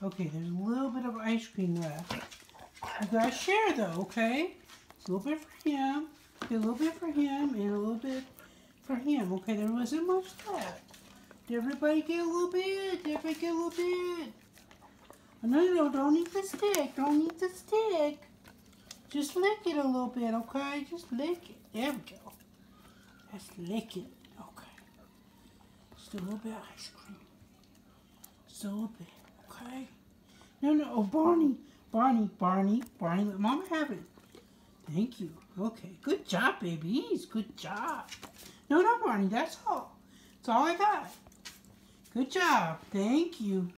Okay, there's a little bit of ice cream left. You gotta share though, okay? It's a little bit for him, a little bit for him, and a little bit for him. Okay, there wasn't much left. Did everybody get a little bit? Did everybody get a little bit? Oh, no, no, don't eat the stick. Don't eat the stick. Just lick it a little bit, okay? Just lick it. There we go. Let's lick it. Okay. Just a little bit of ice cream. Just a little bit, okay? No, no. Oh, Barney. Barney, Barney, Barney, let Mama have it. Thank you. Okay. Good job, babies. Good job. No, no, Barney. That's all. That's all I got. Good job. Thank you.